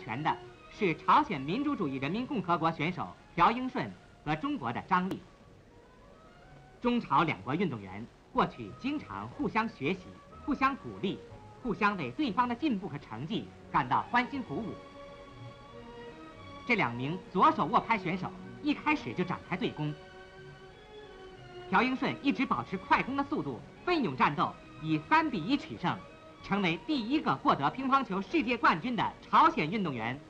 拳的是朝鲜民主主义人民共和国选手朴英顺和中国的张丽。中朝两国运动员过去经常互相学习、互相鼓励、互相为对方的进步和成绩感到欢欣鼓舞。这两名左手握拍选手一开始就展开对攻。朴英顺一直保持快攻的速度，奋勇战斗，以三比一取胜，成为第一个获得乒乓球世界冠军的朝鲜运动员。